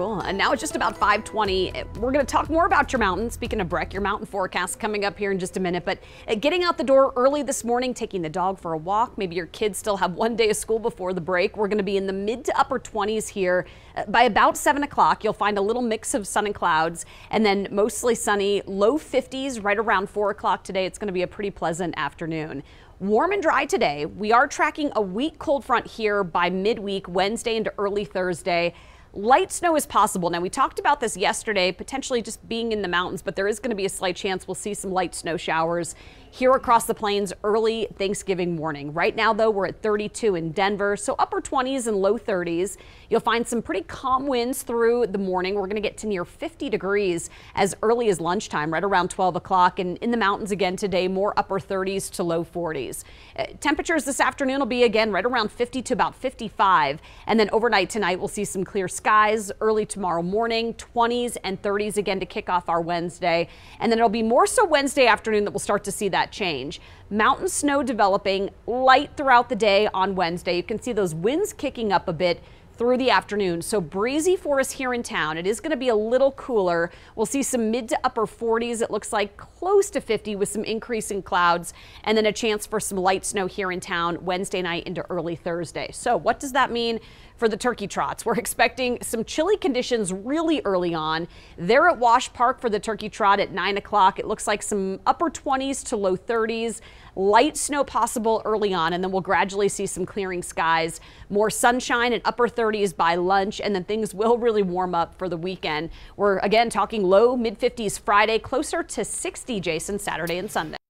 Cool. And now it's just about 520. We're going to talk more about your mountain. Speaking of Breck, your mountain forecast coming up here in just a minute. But uh, getting out the door early this morning, taking the dog for a walk. Maybe your kids still have one day of school before the break. We're going to be in the mid to upper 20s here. Uh, by about 7 o'clock, you'll find a little mix of sun and clouds and then mostly sunny, low 50s right around 4 o'clock today. It's going to be a pretty pleasant afternoon. Warm and dry today. We are tracking a weak cold front here by midweek, Wednesday into early Thursday. Light snow is possible. Now, we talked about this yesterday, potentially just being in the mountains, but there is going to be a slight chance we'll see some light snow showers here across the plains early Thanksgiving morning. Right now, though, we're at 32 in Denver, so upper 20s and low 30s. You'll find some pretty calm winds through the morning. We're going to get to near 50 degrees as early as lunchtime, right around 12 o'clock. And in the mountains again today, more upper 30s to low 40s. Uh, temperatures this afternoon will be again right around 50 to about 55. And then overnight tonight, we'll see some clear skies early tomorrow morning, 20s and 30s again to kick off our Wednesday. And then it'll be more so Wednesday afternoon that we'll start to see that that change. Mountain snow developing light throughout the day on Wednesday. You can see those winds kicking up a bit through the afternoon. So breezy for us here in town. It is going to be a little cooler. We'll see some mid to upper 40s. It looks like close to 50 with some increasing clouds and then a chance for some light snow here in town Wednesday night into early Thursday. So what does that mean for the turkey trots? We're expecting some chilly conditions really early on. They're at Wash Park for the turkey trot at 9 o'clock. It looks like some upper 20s to low 30s. Light snow possible early on, and then we'll gradually see some clearing skies. More sunshine and upper 30s by lunch, and then things will really warm up for the weekend. We're again talking low mid 50s Friday, closer to 60, Jason, Saturday and Sunday.